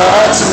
watu